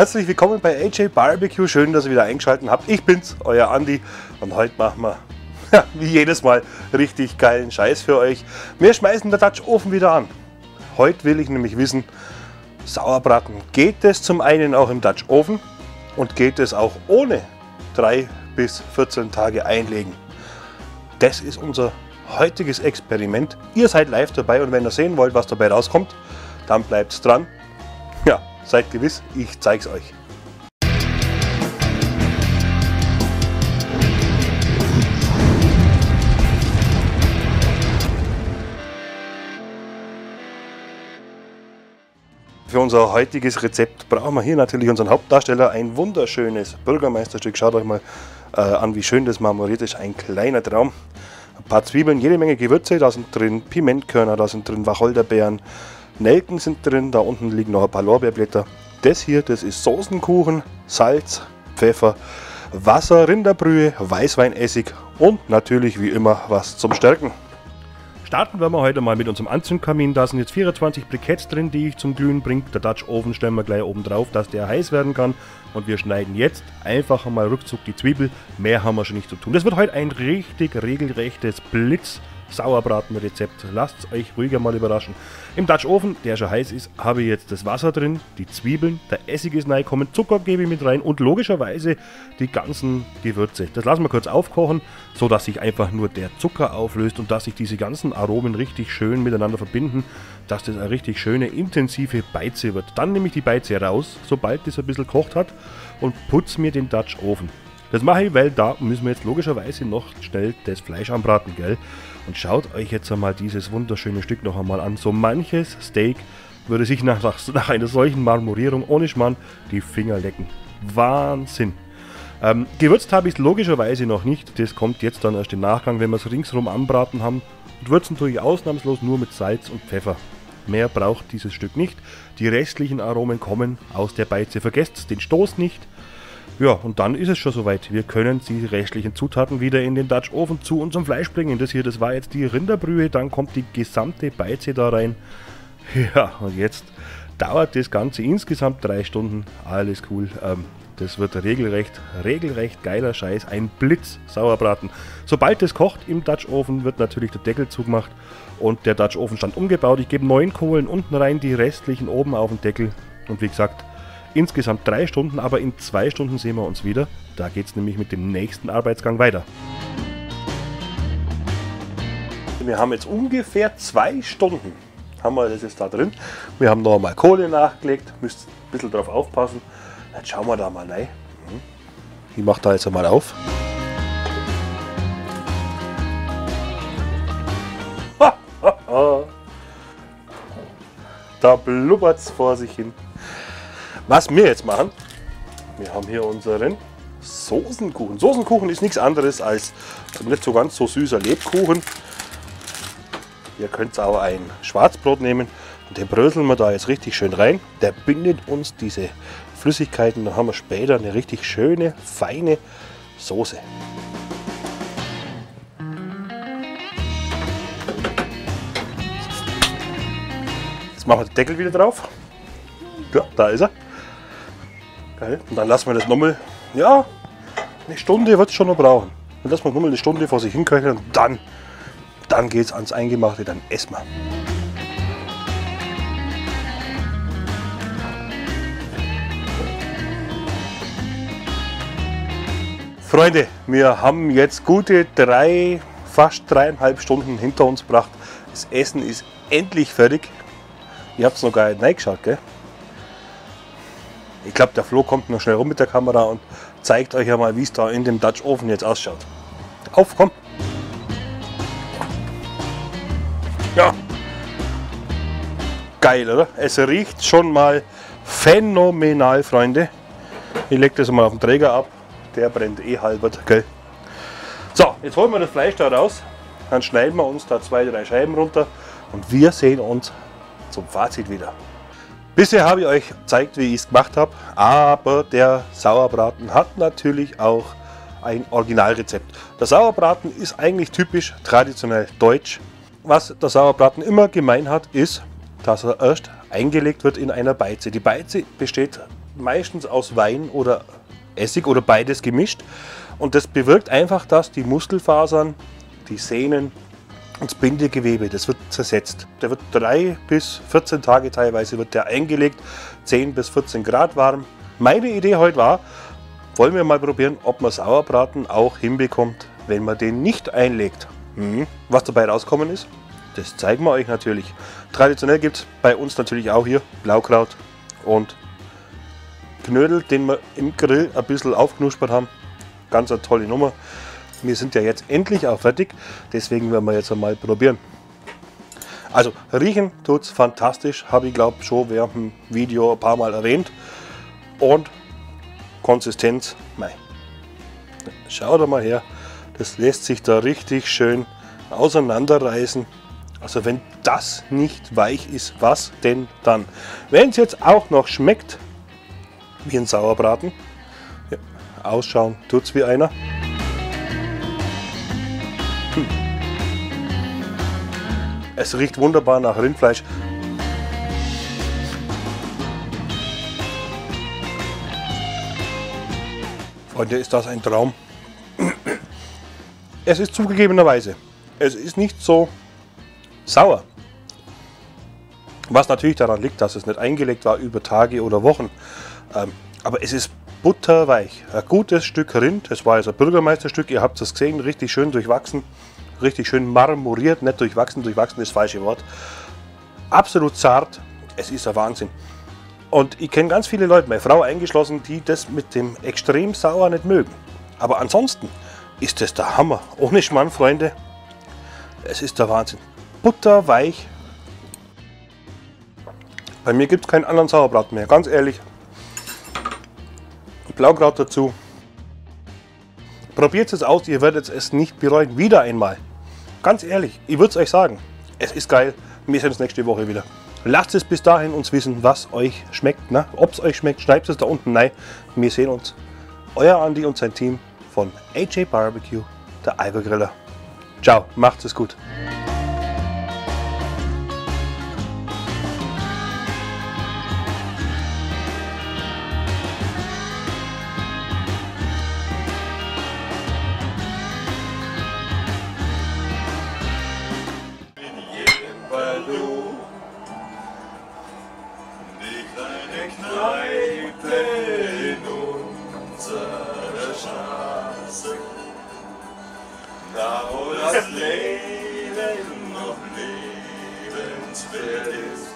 Herzlich willkommen bei AJ Barbecue. Schön, dass ihr wieder eingeschaltet habt. Ich bin's, euer Andi. Und heute machen wir, wie jedes Mal, richtig geilen Scheiß für euch. Wir schmeißen den Dutch Ofen wieder an. Heute will ich nämlich wissen, Sauerbraten, geht es zum einen auch im Dutch Ofen und geht es auch ohne 3 bis 14 Tage einlegen? Das ist unser heutiges Experiment. Ihr seid live dabei und wenn ihr sehen wollt, was dabei rauskommt, dann bleibt dran. Ja, seid gewiss, ich zeig's euch. Für unser heutiges Rezept brauchen wir hier natürlich unseren Hauptdarsteller, ein wunderschönes Bürgermeisterstück. Schaut euch mal äh, an, wie schön das marmoriert ist, ein kleiner Traum. Ein paar Zwiebeln, jede Menge Gewürze, da sind drin Pimentkörner, da sind drin Wacholderbeeren, Nelken sind drin, da unten liegen noch ein paar Lorbeerblätter. Das hier, das ist Soßenkuchen, Salz, Pfeffer, Wasser, Rinderbrühe, Weißweinessig und natürlich wie immer was zum Stärken. Starten wir mal heute mal mit unserem Anzündkamin. Da sind jetzt 24 Briketts drin, die ich zum Glühen bringe. Der Dutch Oven stellen wir gleich oben drauf, dass der heiß werden kann. Und wir schneiden jetzt einfach mal rückzug die Zwiebel. Mehr haben wir schon nicht zu tun. Das wird heute ein richtig regelrechtes Blitz Sauerbratenrezept. Lasst euch ruhiger mal überraschen. Im Dutch Ofen, der schon heiß ist, habe ich jetzt das Wasser drin, die Zwiebeln, der Essig ist reingekommen, Zucker gebe ich mit rein und logischerweise die ganzen Gewürze. Das lassen wir kurz aufkochen, so dass sich einfach nur der Zucker auflöst und dass sich diese ganzen Aromen richtig schön miteinander verbinden, dass das eine richtig schöne, intensive Beize wird. Dann nehme ich die Beize raus, sobald das ein bisschen kocht hat und putze mir den Dutch Ofen. Das mache ich, weil da müssen wir jetzt logischerweise noch schnell das Fleisch anbraten, gell? Und schaut euch jetzt einmal dieses wunderschöne Stück noch einmal an. So manches Steak würde sich nach, nach einer solchen Marmorierung ohne Schmarrn die Finger lecken. Wahnsinn! Ähm, gewürzt habe ich es logischerweise noch nicht. Das kommt jetzt dann erst im Nachgang, wenn wir es ringsherum anbraten haben. Und würzen tue ich ausnahmslos nur mit Salz und Pfeffer. Mehr braucht dieses Stück nicht. Die restlichen Aromen kommen aus der Beize. Vergesst den Stoß nicht. Ja, und dann ist es schon soweit. Wir können die restlichen Zutaten wieder in den Dutch Oven zu unserem Fleisch bringen. Das hier, das war jetzt die Rinderbrühe, dann kommt die gesamte Beize da rein. Ja, und jetzt dauert das Ganze insgesamt drei Stunden. Alles cool. Ähm, das wird regelrecht, regelrecht geiler Scheiß. Ein Blitz Sauerbraten. Sobald es kocht im Dutch Oven, wird natürlich der Deckel zugemacht und der Dutch Ofen stand umgebaut. Ich gebe neun Kohlen unten rein, die restlichen oben auf den Deckel. Und wie gesagt, Insgesamt drei Stunden, aber in zwei Stunden sehen wir uns wieder. Da geht es nämlich mit dem nächsten Arbeitsgang weiter. Wir haben jetzt ungefähr zwei Stunden haben wir das jetzt da drin. Wir haben noch einmal Kohle nachgelegt, müsst ein bisschen drauf aufpassen. Jetzt schauen wir da mal rein. Mhm. Ich mache da jetzt einmal auf. Da blubbert es vor sich hin. Was wir jetzt machen, wir haben hier unseren Soßenkuchen. Soßenkuchen ist nichts anderes als nicht so ganz so süßer Lebkuchen. Ihr könnt auch ein Schwarzbrot nehmen und den bröseln wir da jetzt richtig schön rein. Der bindet uns diese Flüssigkeiten, dann haben wir später eine richtig schöne, feine Soße. Jetzt machen wir den Deckel wieder drauf. Ja, da ist er. Geil. Und dann lassen wir das nochmal, ja, eine Stunde wird es schon noch brauchen. Dann lassen wir nochmal eine Stunde vor sich hinköcheln und dann, dann geht es ans Eingemachte, dann essen wir. Freunde, wir haben jetzt gute drei, fast dreieinhalb Stunden hinter uns gebracht. Das Essen ist endlich fertig. Ihr habt es noch gar nicht reingeschaut, gell? Ich glaube, der Flo kommt noch schnell rum mit der Kamera und zeigt euch ja mal, wie es da in dem Dutch Ofen jetzt ausschaut. Auf, komm! Ja! Geil, oder? Es riecht schon mal phänomenal, Freunde. Ich lege das mal auf den Träger ab. Der brennt eh halbert, gell? So, jetzt holen wir das Fleisch da raus. Dann schneiden wir uns da zwei, drei Scheiben runter und wir sehen uns zum Fazit wieder. Bisher habe ich euch gezeigt, wie ich es gemacht habe, aber der Sauerbraten hat natürlich auch ein Originalrezept. Der Sauerbraten ist eigentlich typisch traditionell deutsch. Was der Sauerbraten immer gemein hat, ist, dass er erst eingelegt wird in einer Beize. Die Beize besteht meistens aus Wein oder Essig oder beides gemischt. Und das bewirkt einfach, dass die Muskelfasern, die Sehnen, das Bindegewebe, das wird zersetzt. Der wird drei bis 14 Tage teilweise wird der eingelegt, 10 bis 14 Grad warm. Meine Idee heute war, wollen wir mal probieren, ob man Sauerbraten auch hinbekommt, wenn man den nicht einlegt. Mhm. Was dabei rauskommen ist, das zeigen wir euch natürlich. Traditionell gibt es bei uns natürlich auch hier Blaukraut und Knödel, den wir im Grill ein bisschen aufknuspert haben. Ganz eine tolle Nummer. Wir sind ja jetzt endlich auch fertig, deswegen werden wir jetzt einmal probieren. Also riechen tut es fantastisch, habe ich glaube schon während dem Video ein paar Mal erwähnt. Und Konsistenz, mei. Schaut mal her, das lässt sich da richtig schön auseinanderreißen. Also wenn das nicht weich ist, was denn dann? Wenn es jetzt auch noch schmeckt wie ein Sauerbraten, ja, ausschauen tut es wie einer. Es riecht wunderbar nach Rindfleisch. Freunde, ist das ein Traum. Es ist zugegebenerweise, es ist nicht so sauer. Was natürlich daran liegt, dass es nicht eingelegt war über Tage oder Wochen. Ähm, aber es ist butterweich. Ein gutes Stück Rind. Es war jetzt ein Bürgermeisterstück. Ihr habt es gesehen, richtig schön durchwachsen. Richtig schön marmoriert. Nicht durchwachsen. Durchwachsen ist das falsche Wort. Absolut zart. Es ist ein Wahnsinn. Und ich kenne ganz viele Leute, meine Frau eingeschlossen, die das mit dem extrem sauer nicht mögen. Aber ansonsten ist das der Hammer. Ohne Schmarrn, Freunde. Es ist der Wahnsinn butterweich. Bei mir gibt es keinen anderen Sauerbraten mehr, ganz ehrlich. Blaukraut dazu. Probiert es aus, ihr werdet es nicht bereuen. Wieder einmal. Ganz ehrlich, ich würde es euch sagen. Es ist geil. Wir sehen uns nächste Woche wieder. Lasst es bis dahin uns wissen, was euch schmeckt. Ne? Ob es euch schmeckt, schreibt es da unten rein. Wir sehen uns. Euer Andi und sein Team von AJ Barbecue, der Eibergriller. Ciao, macht es gut. Da wo das Leben noch lebenswert ist.